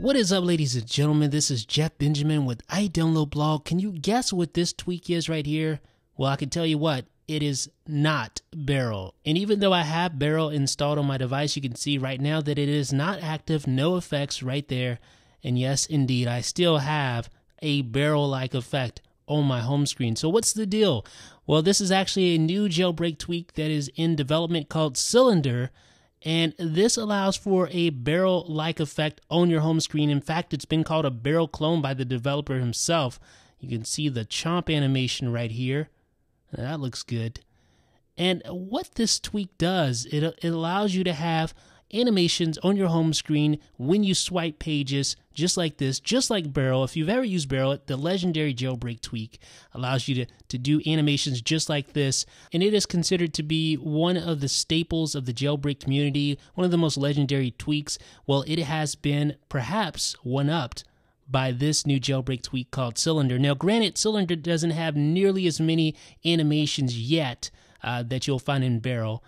What is up, ladies and gentlemen? This is Jeff Benjamin with iDownload Blog. Can you guess what this tweak is right here? Well, I can tell you what, it is not Barrel. And even though I have Barrel installed on my device, you can see right now that it is not active, no effects right there. And yes, indeed, I still have a barrel like effect on my home screen. So, what's the deal? Well, this is actually a new jailbreak tweak that is in development called Cylinder. And this allows for a barrel like effect on your home screen. In fact, it's been called a barrel clone by the developer himself. You can see the chomp animation right here. That looks good. And what this tweak does, it, it allows you to have animations on your home screen when you swipe pages just like this, just like Barrel. If you've ever used Barrel, the legendary jailbreak tweak allows you to, to do animations just like this. And it is considered to be one of the staples of the jailbreak community, one of the most legendary tweaks. Well, it has been perhaps one upped by this new jailbreak tweak called Cylinder. Now, granted, Cylinder doesn't have nearly as many animations yet uh, that you'll find in Barrel,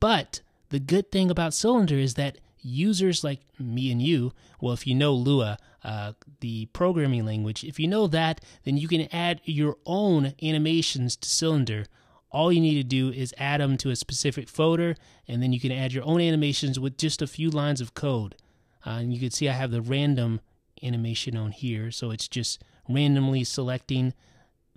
but the good thing about Cylinder is that users like me and you, well, if you know Lua, uh, the programming language, if you know that, then you can add your own animations to Cylinder. All you need to do is add them to a specific folder, and then you can add your own animations with just a few lines of code. Uh, and you can see I have the random animation on here, so it's just randomly selecting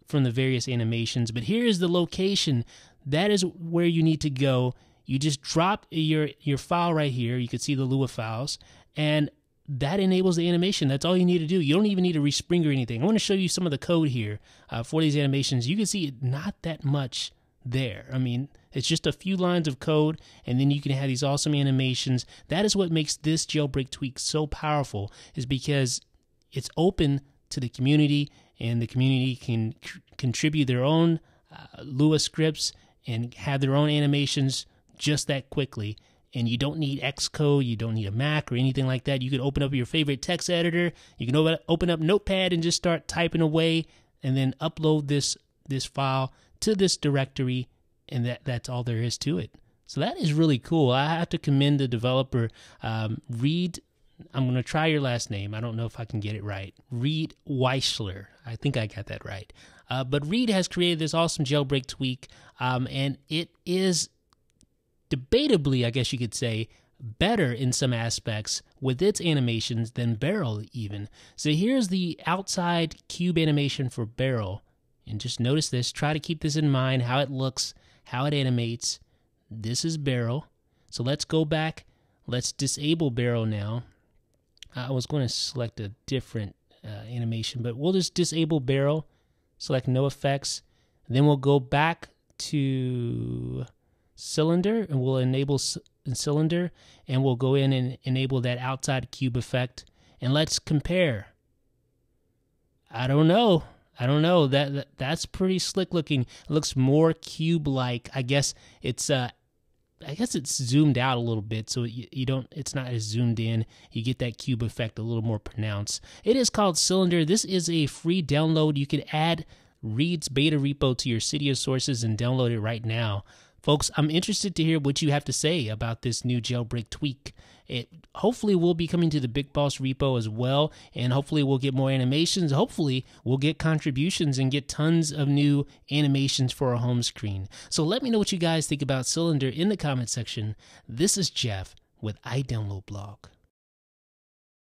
from the various animations. But here is the location. That is where you need to go you just drop your your file right here. You can see the Lua files, and that enables the animation. That's all you need to do. You don't even need to respring or anything. I want to show you some of the code here uh, for these animations. You can see not that much there. I mean, it's just a few lines of code, and then you can have these awesome animations. That is what makes this jailbreak tweak so powerful, is because it's open to the community, and the community can contribute their own uh, Lua scripts and have their own animations just that quickly. And you don't need Xcode, you don't need a Mac or anything like that. You can open up your favorite text editor. You can open up Notepad and just start typing away, and then upload this this file to this directory, and that that's all there is to it. So that is really cool. I have to commend the developer. Um, Reed, I'm going to try your last name. I don't know if I can get it right. Reed Weisler. I think I got that right. Uh, but Reed has created this awesome jailbreak tweak, um, and it is debatably, I guess you could say, better in some aspects with its animations than Barrel, even. So here's the outside cube animation for Barrel. And just notice this, try to keep this in mind how it looks, how it animates. This is Barrel. So let's go back. Let's disable Barrel now. I was going to select a different uh, animation, but we'll just disable Barrel, select no effects. Then we'll go back to cylinder and we'll enable cylinder and we'll go in and enable that outside cube effect and let's compare. I don't know. I don't know. That, that that's pretty slick looking. It looks more cube like. I guess it's uh I guess it's zoomed out a little bit, so you, you, don't. It's not as zoomed in. You get that cube effect a little more pronounced. It is called Cylinder. This is a free download. You can add Reed's beta repo to your Cydia sources and download it right now. Folks, I'm interested to hear what you have to say about this new jailbreak tweak. It hopefully will be coming to the Big Boss repo as well, and hopefully we'll get more animations. Hopefully we'll get contributions and get tons of new animations for our home screen. So let me know what you guys think about Cylinder in the comment section. This is Jeff with iDownload Blog.